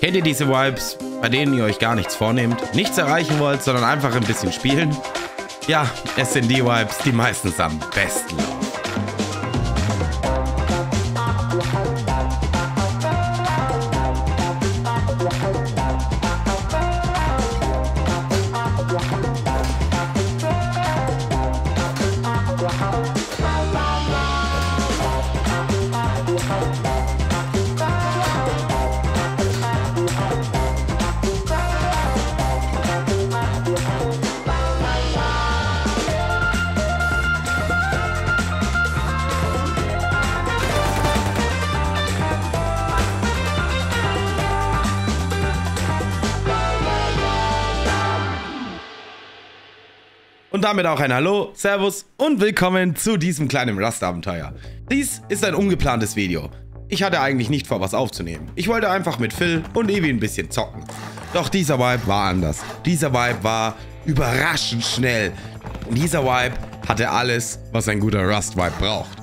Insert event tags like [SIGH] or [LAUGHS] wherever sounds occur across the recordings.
Kennt ihr diese Vibes, bei denen ihr euch gar nichts vornehmt, nichts erreichen wollt, sondern einfach ein bisschen spielen? Ja, es sind die Vibes, die meistens am besten laufen. Und damit auch ein Hallo, Servus und willkommen zu diesem kleinen Rust-Abenteuer. Dies ist ein ungeplantes Video. Ich hatte eigentlich nicht vor, was aufzunehmen. Ich wollte einfach mit Phil und Evi ein bisschen zocken. Doch dieser Vibe war anders. Dieser Vibe war überraschend schnell. Und dieser Vibe hatte alles, was ein guter Rust-Vibe braucht.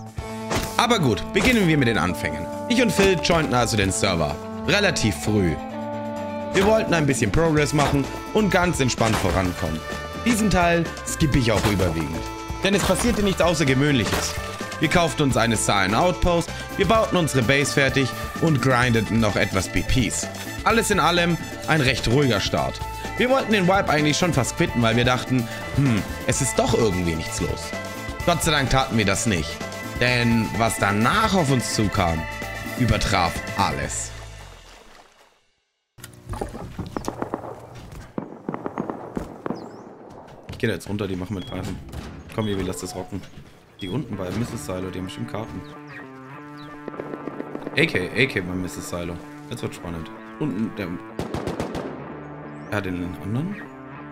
Aber gut, beginnen wir mit den Anfängen. Ich und Phil jointen also den Server. Relativ früh. Wir wollten ein bisschen Progress machen und ganz entspannt vorankommen. Diesen Teil skippe ich auch überwiegend. Denn es passierte nichts Außergewöhnliches. Wir kauften uns eine Silent Outpost, wir bauten unsere Base fertig und grindeten noch etwas BPs. Alles in allem ein recht ruhiger Start. Wir wollten den Vibe eigentlich schon fast quitten, weil wir dachten, hm, es ist doch irgendwie nichts los. Gott sei Dank taten wir das nicht. Denn was danach auf uns zukam, übertraf alles. Ich gehe da jetzt runter, die machen mit Pfeifen. Komm, wir lass das rocken. Die unten bei Mrs. Silo, die haben bestimmt Karten. AK, AK bei Mrs. Silo. Jetzt wird spannend. Unten, der... Er hat den anderen?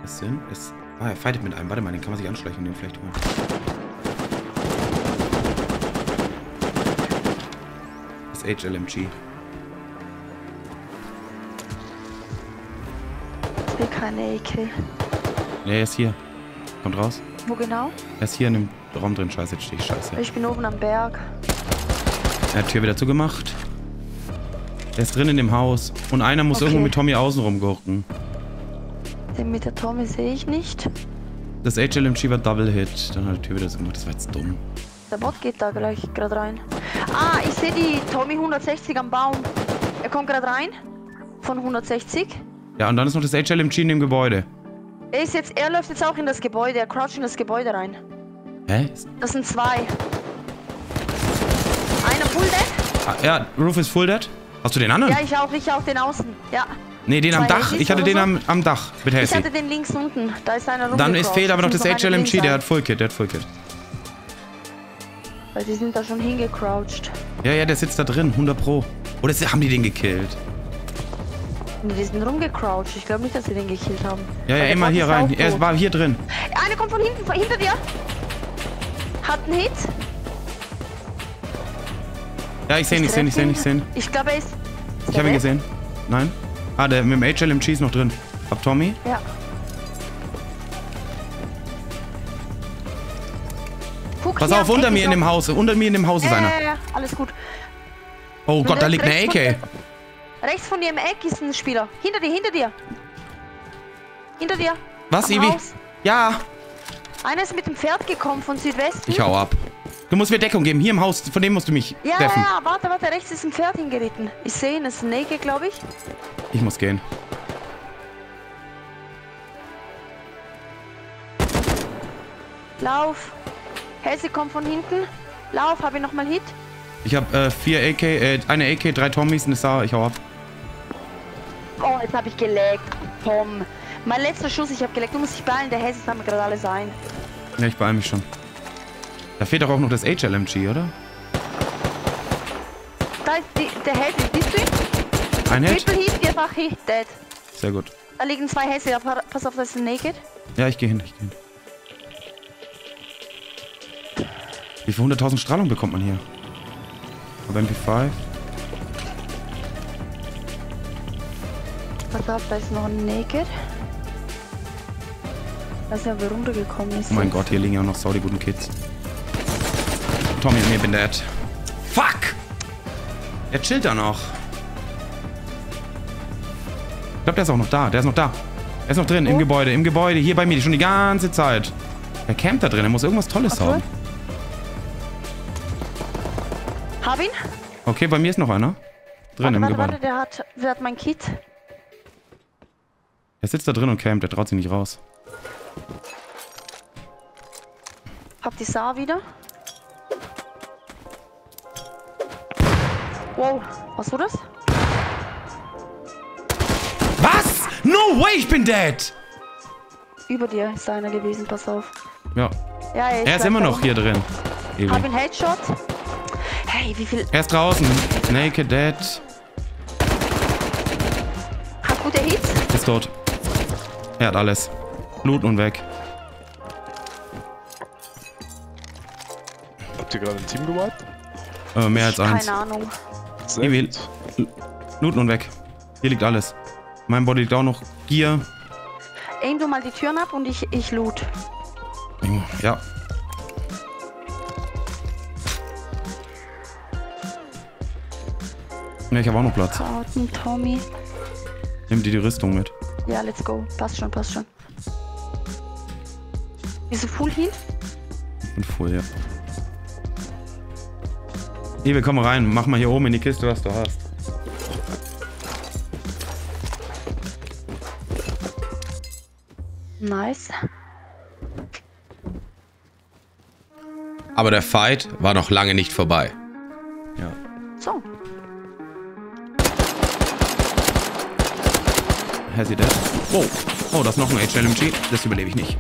Was denn? Ist... Ah, er fightet mit einem. Warte mal, den kann man sich anschleichen und den vielleicht holen. Das HLMG. Ich will keine AK. Ja, er ist hier. Kommt raus. Wo genau? Er ist hier in dem Raum drin. Scheiße, jetzt stehe ich scheiße. Ich bin oben am Berg. Er hat die Tür wieder zugemacht. Er ist drin in dem Haus. Und einer muss Okay. irgendwo mit Tommy außen rumgurken. Den mit der Tommy sehe ich nicht. Das HLMG war Double Hit. Dann hat er die Tür wieder zugemacht. Das war jetzt dumm. Der Bot geht da gleich gerade rein. Ah, ich sehe die Tommy 160 am Baum. Er kommt gerade rein. Von 160. Ja, und dann ist noch das HLMG in dem Gebäude. Er ist jetzt, er läuft jetzt auch in das Gebäude. Er croucht in das Gebäude rein. Hä? Das sind zwei. Einer Full Dead? Ah, ja, Roof ist full dead. Hast du den anderen? Ja, ich auch, ich auch den außen. Ja. nee, den am zwei Hazys. Hazys Ich hatte den so? am, am Dach mit Ich Hassi. hatte den links unten. Da ist einer Dann ist fehlt aber noch das HLMG. Der hat Full Kit. Der hat Full Kit. Weil die sind da schon hingecroucht. Ja, ja, der sitzt da drin. 100 Pro. Oder haben die den gekillt? Die sind rumgecroucht. Ich glaube nicht, dass sie den gekillt haben. Ja, ja, immer hier rein. Er war hier drin. Einer kommt von hinten, von hinter dir. Hat einen Hit. Ja, ich sehe ihn, ich sehe ihn, ich sehe ihn, ich sehe ihn. Ich glaube, er ist. Ich habe ihn gesehen. Nein? Ah, der mit dem HLMG ist noch drin. Hab Tommy. Ja. Guck, Pass auf, unter mir in dem Haus. Unter mir in dem Haus ist Ja, einer. ja, ja, alles gut. Oh Gott, da liegt eine AK. Rechts von dir im Eck ist ein Spieler. Hinter dir, hinter dir. Hinter dir. Was, Ivi? Ja. Einer ist mit dem Pferd gekommen von Südwesten. Ich hau ab. Du musst mir Deckung geben. Hier im Haus, von dem musst du mich ja, ja, treffen. ja, warte, warte, rechts ist ein Pferd hingeritten. Ich sehe ihn, das ist ein Naked, glaube ich. Ich muss gehen. Lauf. Hesse kommt von hinten. Lauf, habe ich nochmal Hit. Ich hab äh, vier AK, äh, eine AK, drei Tommys, eine Sau. Ich hau ab. Jetzt habe ich geleckt. Tom. Mein letzter Schuss, ich habe geleckt. Du musst dich beeilen, der Hesse haben wir gerade alle sein. Ja, ich beeil mich schon. Da fehlt doch auch noch das HLMG, oder? Da ist die, der Hesse, siehst du? Ein Hit? Triple Hit, vierfach Hit, dead. Sehr gut. Da liegen zwei pa- pass auf, das ist ein Naked. Ja, ich geh hin, ich geh hin. Wie viel 100.000 Strahlung bekommt man hier? Aber MP5? Pass auf, da ist noch ein Naked. Weiß nicht, ob er runtergekommen ist. Oh mein Gott, hier liegen ja noch sau die guten Kids. Tommy mir bin dead. Fuck! Er chillt da noch. Ich glaube, der ist auch noch da. Der ist noch da. Er ist noch drin, im Gebäude, im Gebäude, hier bei mir, schon die ganze Zeit. Er campt da drin, er muss irgendwas Tolles Okay. haben. Hab ihn. Okay, bei mir ist noch einer. Drin Warte, im warte, Gebäude. warte, der hat, der hat mein Kit. Er sitzt da drin und campt, der traut sich nicht raus. Hab die Saar wieder. Wow, was war das? Was? No way, ich bin dead! Über dir ist einer gewesen, pass auf. Ja, Ja, ich er ist immer noch hier drin. Evi. Hab ihn Headshot. Hey, wie viel. Er ist draußen. Naked dead. Hat gute Hits. Ist tot. Er hat alles. Loot und weg. Habt ihr gerade ein Team gewiped? Äh, mehr als eins. Keine Ahnung. Gut. Loot und weg. Hier liegt alles. Mein Body liegt auch noch. Gear. Aim du mal die Türen ab und ich, ich loot. Ja. Ja, ich habe auch noch Platz. Karten, Tommy. Nimm dir die Rüstung mit. Ja, let's go. Passt schon, passt schon. Du full heal? Ich bin voll, ja. Ewe, komm rein. Mach mal hier oben in die Kiste, was du hast. Nice. Aber der Fight war noch lange nicht vorbei. Has he dead? Oh. Oh, das ist noch ein HLMG. Das überlebe ich nicht.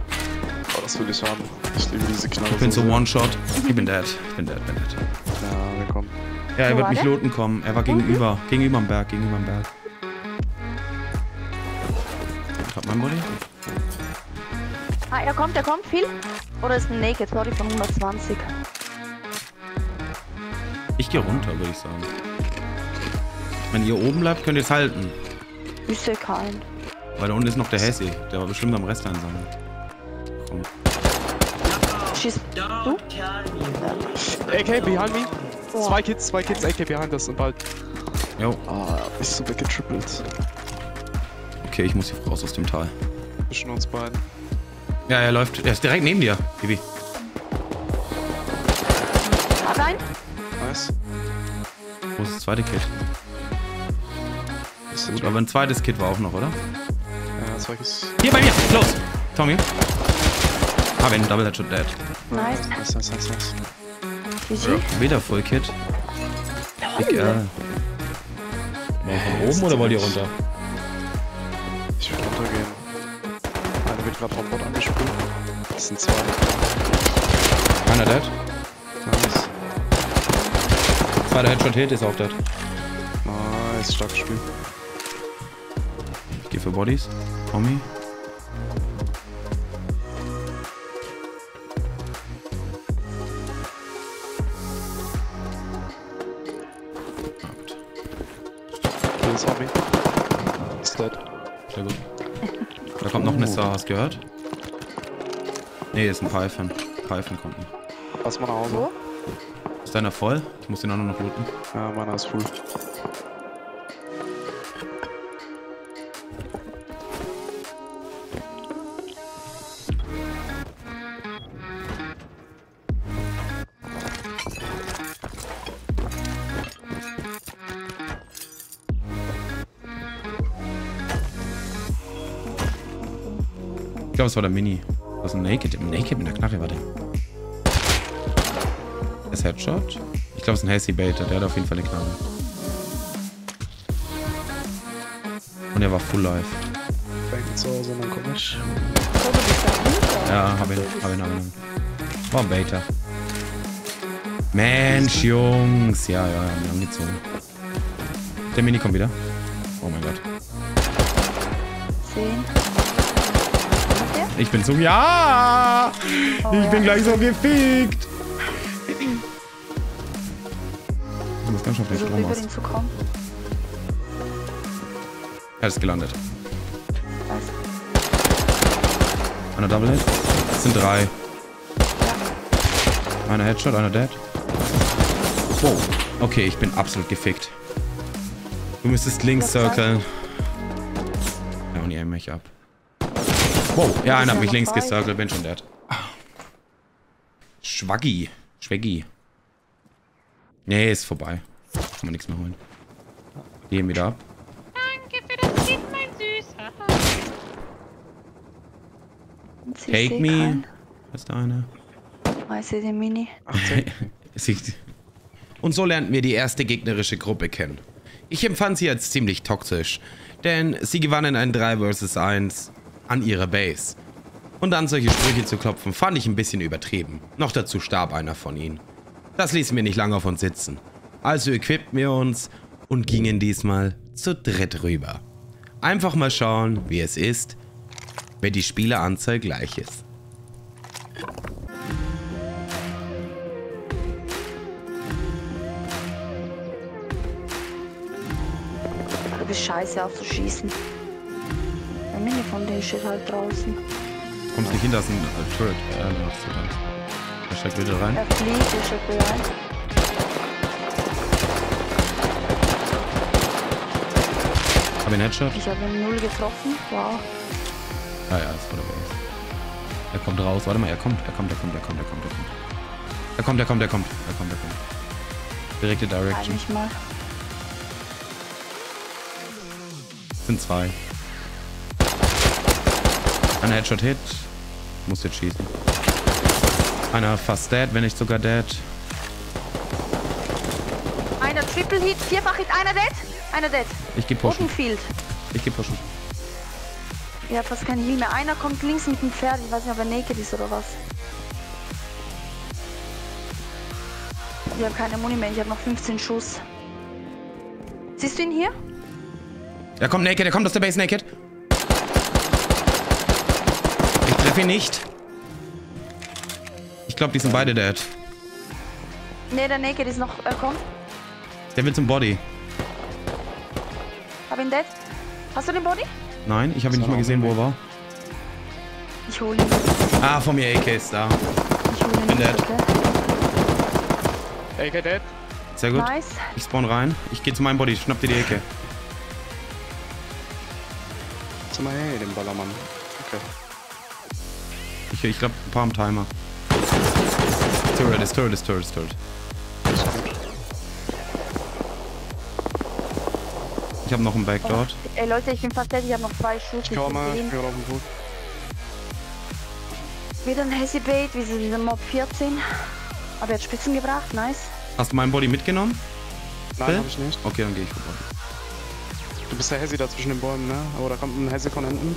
Oh, das will ich haben. Ich liebe diese Knarre. Ich bin so. One-Shot. Ich bin dead. Ich bin dead, bin dead. Ja, wir kommen. Ja, er wird mich der? looten kommen. Er war gegenüber. Gegenüber am Berg, gegenüber am Berg. Hat mein Body? Ah, er kommt, er kommt. Viel? Oder ist ein Naked? Sorry, von 120. Ich gehe runter, würde ich sagen. Wenn ihr oben bleibt, könnt ihr es halten. Ich sehe keinen. Weil da unten ist noch der Hessi. Der war bestimmt am Rest einsammeln. Komm. Schießt du? AK behind me. Oh. Zwei Kids, zwei Kids, AK behind us und bald. Jo. Ah, bist du weggetrippelt. Okay, ich muss hier raus aus dem Tal. Zwischen uns beiden. Ja, er läuft. Er ist direkt neben dir, Bibi. Hat ein? Nice. Wo ist das zweite Kit? Ist Gut, aber ein zweites Kit war auch noch, oder? Ja, zwei Kids. Hier bei mir! Los! Tommy. Hab ihn, Double Headshot Dead. Nice. Nice, nice, nice, nice. GG. Wieder Full Kit. Big L. Wollen wir von oben oder wollt ihr runter? Ich will runtergehen. Einer wird gerade vom Bot angespielt. Das sind zwei. Einer dead. Nice. Zweiter Headshot Hit ist auch dead. Nice, starkes Spiel. Geh für Bodies. Tommy. Ah, gut. Kill ist dead. Sehr gut. Da kommt noch eine Star, hast du gehört? Nee, ist ein Python. Python kommt noch. Lass mal nach Hause. Ist deiner voll? Ich muss den anderen noch looten. Ja, meiner ist full. Glaube, es war der Mini. Das ist ein Naked. Naked mit der Knarre, warte. Ist Headshot? Ich glaube, es ist ein Hasty Baiter. Der hat auf jeden Fall eine Knarre. Und er war Full Life. Zu Hause dann komm ich. Ja, hab ihn, hab ihn, hab ihn. War ein Baiter. Mensch, Jungs. Ja, ja, haben ihn angezogen. Der Mini kommt wieder. Ich bin so... Ja! Oh, Ich ja. bin gleich so gefickt. Du musst ganz schön auf den Strom aus. Er ist gelandet. Einer Double Hit. Das sind drei. Einer Headshot, einer Dead. Wow. Okay, ich bin absolut gefickt. Du müsstest links circlen. auch nie mich ab. Wow, ja, einer hat mich links gecircelt, bin schon dead. Schwaggi. Schwaggi. Nee, ist vorbei. Kann man nichts mehr holen. Gehen wieder ab. Danke für das Kind, mein Süßer. Sie Take me. keinen. Ist da eine? Ah, ich den Mini. [LAUGHS] Und so lernten wir die erste gegnerische Gruppe kennen. Ich empfand sie als ziemlich toxisch, denn sie gewannen ein 3 vs 1 an ihrer Base. Und dann solche Sprüche zu klopfen, fand ich ein bisschen übertrieben. Noch dazu starb einer von ihnen. Das ließ mir nicht lange auf uns sitzen. Also equippten wir uns und gingen diesmal zu dritt rüber. Einfach mal schauen, wie es ist, wenn die Spieleranzahl gleich ist. Du bist scheiße aufzuschießen. Mini von denen steht halt draußen. Kommst nicht hin, da ist ein äh, Turret. Äh, noch so dann. Da steigt wieder rein. Er fliegt, ich schicke rein. Hab einen Headshot? Ich habe ihn null getroffen. Wow. Ah ja, ist vor der Base. Er kommt raus. Warte mal, er kommt, er kommt, er kommt, er kommt, er kommt, er kommt. Er kommt, er kommt, er kommt, er kommt, er kommt. Direkte Direction. mich mal. Sind zwei. Ein Headshot-Hit. Muss jetzt schießen. Einer fast dead, wenn nicht sogar dead. Einer Triple Hit, vierfach Hit, einer dead. Einer dead. Ich geh pushen. Openfield. Ich geh pushen. Ich hab fast kein Heal mehr. Einer kommt links mit dem Pferd. Ich weiß nicht, ob er naked ist oder was. Ich habe keine Muni mehr. Ich habe noch 15 Schuss. Siehst du ihn hier? Er kommt naked, er kommt aus der Base naked. Ihn nicht. Ich glaube, die sind beide dead. Ne, der naked ist noch. Er kommt. Der will zum Body. Hab ihn dead. Hast du den Body? Nein, ich habe ihn nicht mal gesehen, wo er war. Ich hol ihn. Ah, vor mir AK ist da. Ich hol ihn. Bin dead. bitte. AK dead. Sehr gut. Nice. Ich spawn rein. Ich gehe zu meinem Body. Schnapp dir die Ecke. Hey, den Ballermann. Okay. Ich, ich glaube, ein paar am Timer. Turret ist Turret ist Turret ist Turret. Ich habe noch einen Back dort. Ey Leute, ich bin fast dead. Ich habe noch zwei Schuss. Ich komme, ich bin gerade auf dem Boot. Wieder ein Hesibait, wie so dieser Mob 14. Aber er hat Spitzen gebracht. Nice. Hast du meinen Body mitgenommen? Nein, Bill? hab ich nicht. Okay, dann gehe ich vorbei. Du bist der Hesi da zwischen den Bäumen, ne? Oh, da kommt ein Hesi von hinten.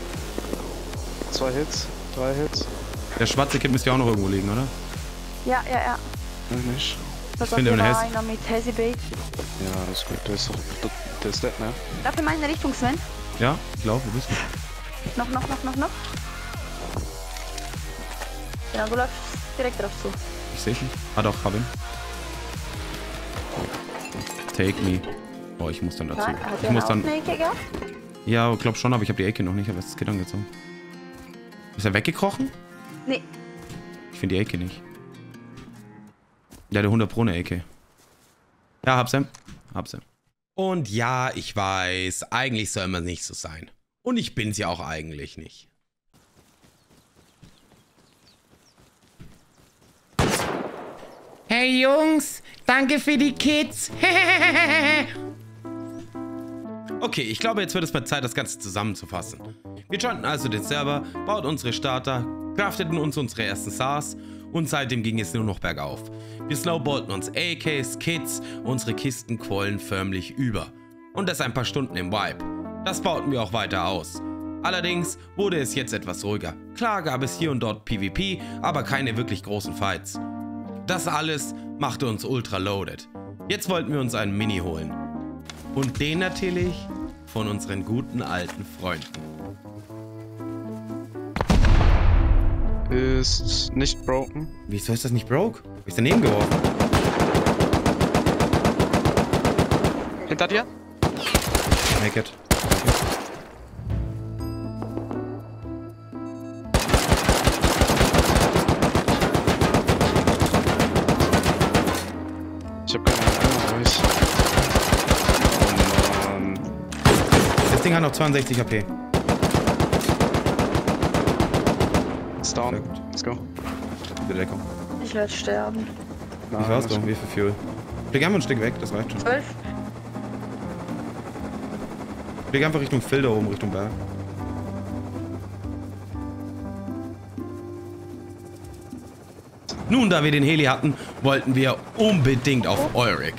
Zwei Hits, drei Hits. Der schwarze Kid müsste ja auch noch irgendwo liegen, oder? Ja, ja, ja. Nein, nicht. Pass finde, auf, hier wenn war Hes- einer mit. Ja, das ist gut. Der ist doch. Der, der ist dead, ne? Darf in meine Richtung, Sven? Ja, ich glaube, du bist nicht. Noch, noch, noch, noch, noch. Genau, du läufst direkt drauf zu. Ich sehe ihn. Ah doch, hab ihn. Take me. Oh, ich muss dann dazu. Nein, Ich muss dann. Ecke? Ja, glaub schon, aber ich habe die AK noch nicht. Ich habe das Kid angezogen. Ist er weggekrochen? Nee. Ich finde die AK nicht. Ja, der 100 Pro eine AK. Ja, hab's er. Hab's er. Und ja, ich weiß, eigentlich soll man nicht so sein. Und ich bin's ja auch eigentlich nicht. Hey Jungs, danke für die Kids. [LAUGHS] okay, ich glaube, jetzt wird es mal Zeit, das Ganze zusammenzufassen. Wir jointen also den Server, bauten unsere Starter, crafteten uns unsere ersten SARs und seitdem ging es nur noch bergauf. Wir snowballten uns AKs, Kits, unsere Kisten quollen förmlich über. Und das ein paar Stunden im Vibe. Das bauten wir auch weiter aus. Allerdings wurde es jetzt etwas ruhiger. Klar gab es hier und dort PvP, aber keine wirklich großen Fights. Das alles machte uns ultra loaded. Jetzt wollten wir uns einen Mini holen. Und den natürlich von unseren guten alten Freunden. Ist nicht broken. Wieso ist das nicht broke? Hab ich daneben geworfen? Hinter dir? Naked. Ich hab keine Ahnung, weiß. Oh Mann. Das Ding hat noch 62 HP. Down. Perfekt. Let's go. Bitte Deckung. Ich werde sterben. Nein, Ich weiß doch, wie viel Fuel. Flieg einfach ein Stück weg, das reicht schon. 12. Flieg einfach Richtung da oben, Richtung Berg. Nun, da wir den Heli hatten, wollten wir unbedingt auf Ulrich.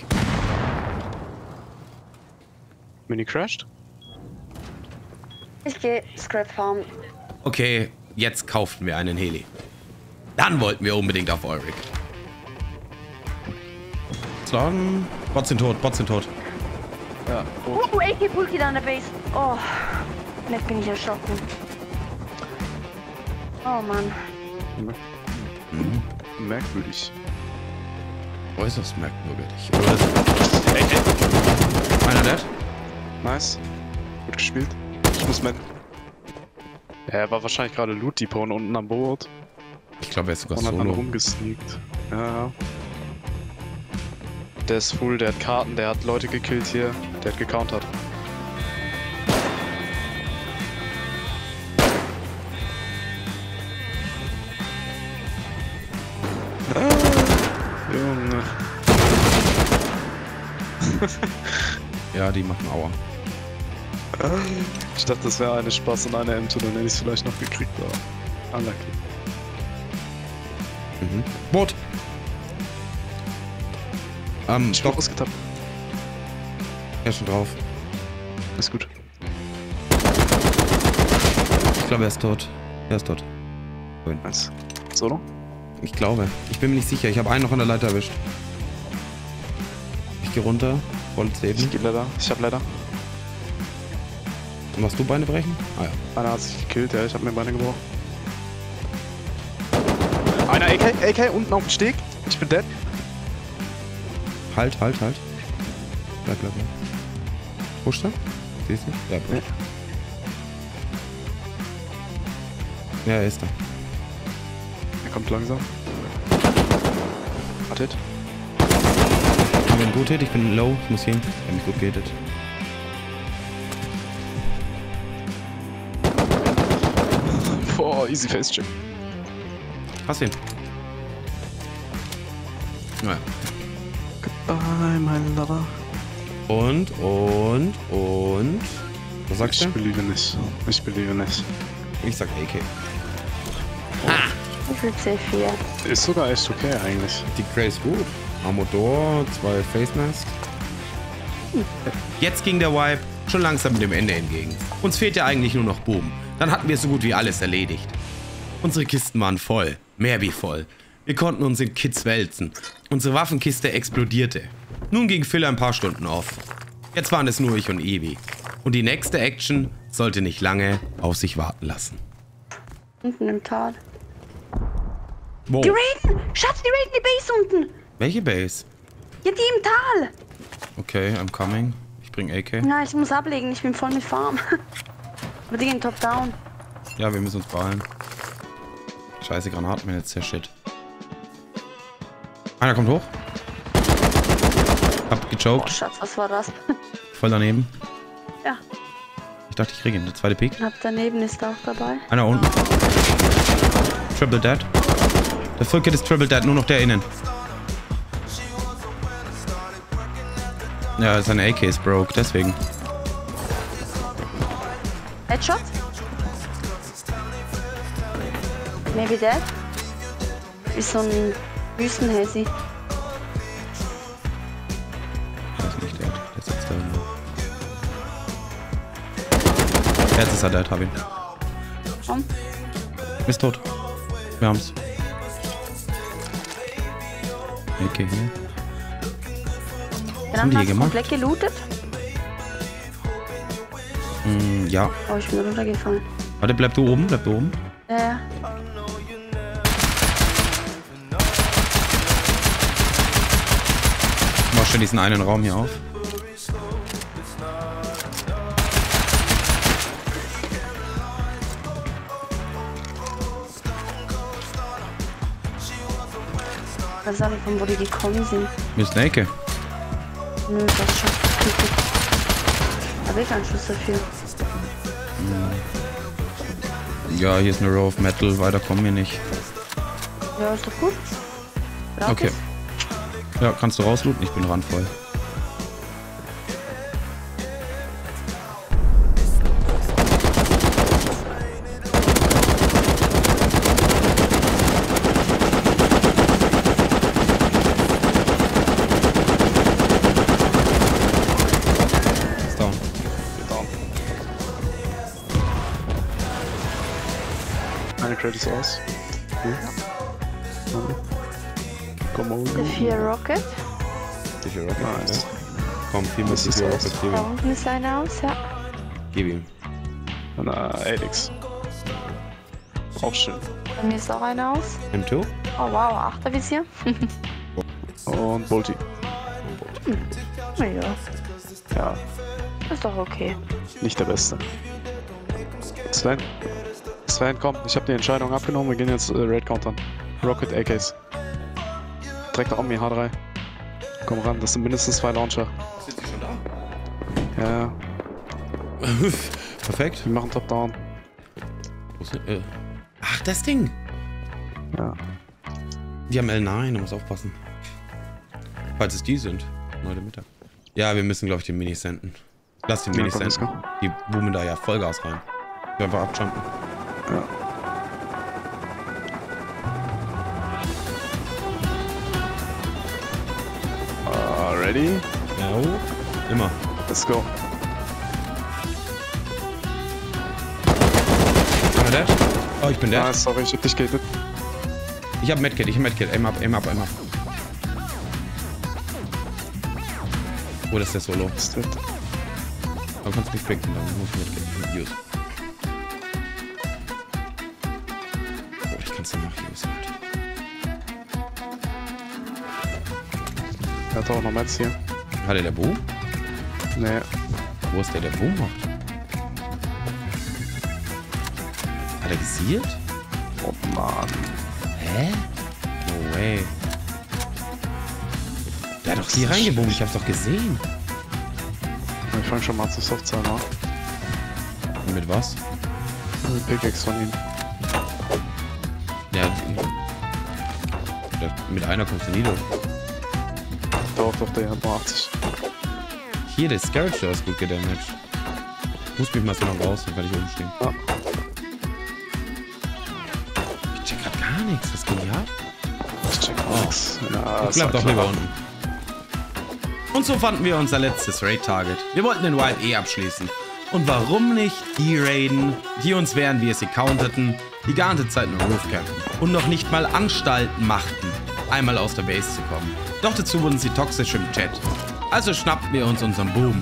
Mini crashed? Ich gehe Scrap Farm. Okay, jetzt kauften wir einen Heli. Dann wollten wir unbedingt auf Ulrich. Dann. Bots sind tot, Bots sind tot. Ja. Oh. Uh, AK Pulki da an der Base. Oh, jetzt bin ich erschrocken. Oh Mann. Merkwürdig. Äußerst merkwürdig. Ey, ey. Einer dead? Nice. Gut gespielt. Ich muss mein. Er war wahrscheinlich gerade Loot Depot unten am Boot Ich glaube, er ist sogar und hat dann solo. rumgesneakt. Ja, ja. Der ist full, der hat Karten, der hat Leute gekillt hier, der hat gecountert. Ah, Junge. Ja, die machen Aua. Ich dachte, das wäre eine Spaß und eine M2, dann hätte ich es vielleicht noch gekriegt, aber unlucky. Mhm. Boot! Ähm, Ich Stock. ausgetappt. Er ist schon drauf. Ist gut. Ich glaube, er ist tot. Er ist tot. Nice. Solo? Ich glaube. Ich bin mir nicht sicher. Ich habe einen noch an der Leiter erwischt. Ich gehe runter. Ich Leben. geh leider. Ich hab leider. Machst du Beine brechen? Ah ja. Einer hat sich gekillt, ja, ich hab mir Beine gebrochen. Einer AK, AK unten auf dem Steg. Ich bin dead. Halt, halt, halt. Bleib, bleib, bleib. Pusht er? Siehst du? Ja, Ja. ja, er ist da. Er kommt langsam. Wartet. Haben wir einen gut Hit? Ich bin low. Ich muss hin. Er hat mich gut gehittet. Boah, easy face check. Pass hin. Naja. Goodbye, my lover. Und, und, und. Was sagst Ich du? believe nicht. Ich believe nicht. Ich sag AK. Ich will C4. Ist sogar echt okay eigentlich. Die Cray ist gut. Amodor, zwei Face Masks. Jetzt ging der Wipe schon langsam dem Ende entgegen. Uns fehlt ja eigentlich nur noch Boom. Dann hatten wir so gut wie alles erledigt. Unsere Kisten waren voll. Mehr wie voll. Wir konnten uns in Kids wälzen. Unsere Waffenkiste explodierte. Nun ging Phil ein paar Stunden off. Jetzt waren es nur ich und Evi. Und die nächste Action sollte nicht lange auf sich warten lassen. Unten im Tal. Wow. Die raiden! Schatz, die raiden die Base unten! Welche Base? Ja, die im Tal! Okay, I'm coming. Ich bring AK. Na, ich muss ablegen, ich bin voll mit Farm. [LAUGHS] Aber die gehen top down. Ja, wir müssen uns beeilen. Scheiße, Granaten, jetzt der Shit. Einer kommt hoch. Hab Oh, gechoked. Schatz, was war das? [LAUGHS] Voll daneben. ja, Ich dachte, ich kriege ihn. Der zweite Peak. ab daneben ist auch dabei. Einer unten. Triple Dead. Der Full Kit ist Triple Dead, nur noch der innen. Ja, seine AK ist broke, deswegen. Headshot? Maybe dead? Ist so ein Wüstenhäsi. Ist nicht dead. Der sitzt da irgendwo. Jetzt ist er dead, hab ihn. Komm. Ist tot. Wir haben's. AK hier. Den haben die hier gemacht? komplett gelootet. Mm, ja. Oh, ich bin runtergefallen. Warte, bleib du oben, bleib du oben. Ja, ja. Mach schon diesen einen Raum hier auf. Auch nicht, von wo die gekommen sind. Mit Snake. Nö, das kritisch. Aber ich keinen Schuss dafür. Ja, hier ist eine Row of Metal. Weiter kommen wir nicht. Ja, ist doch gut. Gratis. Okay. Ja, kannst du rauslooten? Ich bin randvoll. Ist aus. Cool. Komm mal. Der 4 Rocket. Sicher Rocket. Nice. Ja. Komm, viel mit Sicher aus. Rocket. Gib Da ihm. unten ist einer aus, ja. Gib ihm. Äh, Alex. Auch schön. Bei mir ist auch einer aus. M2? Oh wow, 8er Visier. Und Bolti. Naja, Ja, ist doch okay. nicht der Beste. Sven. Sven, komm, ich habe die Entscheidung abgenommen. Wir gehen jetzt äh, Red Countern. Rocket AKs. Direkt auf mir, H3. Komm ran, das sind mindestens zwei Launcher. Sind die schon da? Ja, ja, [LAUGHS] Perfekt. wir machen Top-Down. Äh. Ach, das Ding. Ja. Die haben L9, du musst aufpassen. Falls es die sind. Heute Mittag. Ja, wir müssen, glaube ich, den Mini senden. Lass den Ja, Mini komm, senden. Die boomen da ja Vollgas rein. Wir einfach abjumpen. Ja. Uh, ready? Ja, immer. Let's go. Einer der? Oh, ich bin der. Ah, sorry, ich hab dich gated. Ich hab Medkit, ich hab Medkit. Aim up, aim up, aim up. Oh, das ist der Solo. Ist das? Aber kannst mich picken, dann muss ich Medkit use. Ich kann's danach use. Er hat auch noch Metz hier. Hat er der Boom? Nee, Wo ist der, der Boom macht? Hat er gesiert? oh Mann. Hä? No way. Der hat doch hier reingeboomt, ich hab's doch gesehen. Ich fang schon mal zu soft sein, ne? Und mit was? Pickaxe von ihm. Mit einer kommst du nie durch. Doch, doch, der hat nur 80. Hier, der der ist gut gedamaged. Ich muss mich mal so noch raus, dann kann ich oben stehen. Ja. Ich check grad gar nichts, was geht hier ab? Ich check Oh. nix. Ja, Ich bleib doch lieber unten. Und so fanden wir unser letztes Raid-Target. Wir wollten den Wild eh abschließen. Und warum nicht die raiden, die uns während wir sie counterten, die ganze Zeit nur Roof campen und noch nicht mal Anstalten machten, einmal aus der Base zu kommen. Doch dazu wurden sie toxisch im Chat. Also schnappten wir uns unseren Boom.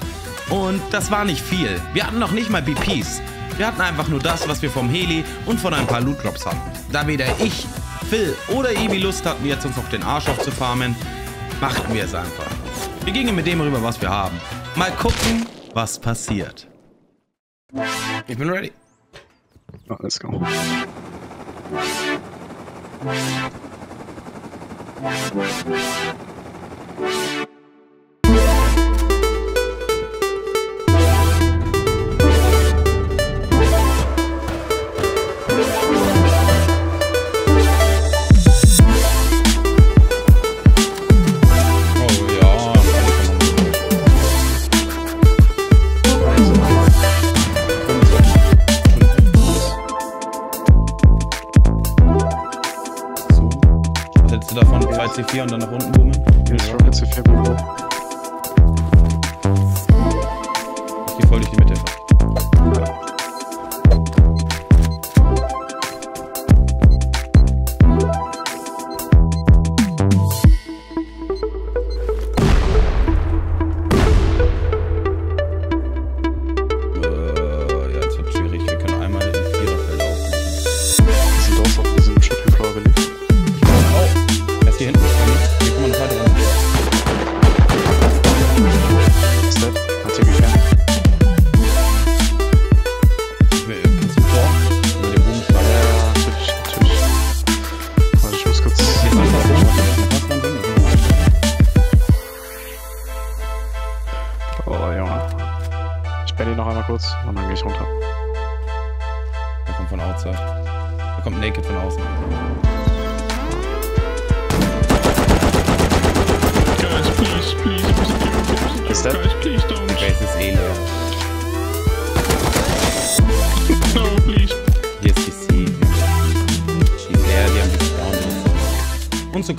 Und das war nicht viel. Wir hatten noch nicht mal BPs. Wir hatten einfach nur das, was wir vom Heli und von ein paar Loot Drops hatten. Da weder ich, Phil oder Ebi Lust hatten, jetzt uns noch den Arsch aufzufarmen, machten wir es einfach. Wir gingen mit dem rüber, was wir haben. Mal gucken, was passiert. Ich bin ready. Ja, let's go. Oh 2C4 und dann nach unten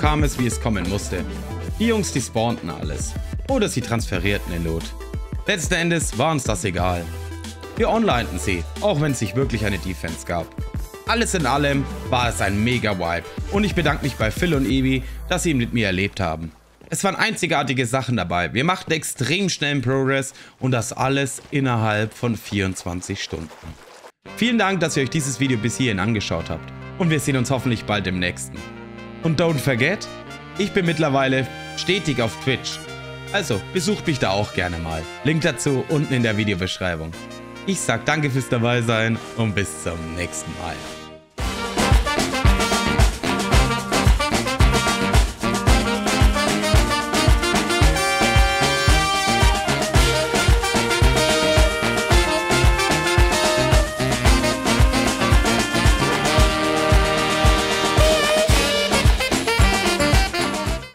kam es, wie es kommen musste. Die Jungs, die spawnten alles. Oder sie transferierten in Not. Letzten Endes war uns das egal. Wir onlineten sie, auch wenn es nicht wirklich eine Defense gab. Alles in allem war es ein mega Vibe und ich bedanke mich bei Phil und Evi, dass sie ihn mit mir erlebt haben. Es waren einzigartige Sachen dabei. Wir machten extrem schnellen Progress und das alles innerhalb von 24 Stunden. Vielen Dank, dass ihr euch dieses Video bis hierhin angeschaut habt und wir sehen uns hoffentlich bald im nächsten. Und don't forget, ich bin mittlerweile stetig auf Twitch. Also besucht mich da auch gerne mal. Link dazu unten in der Videobeschreibung. Ich sag danke fürs dabei sein und bis zum nächsten Mal.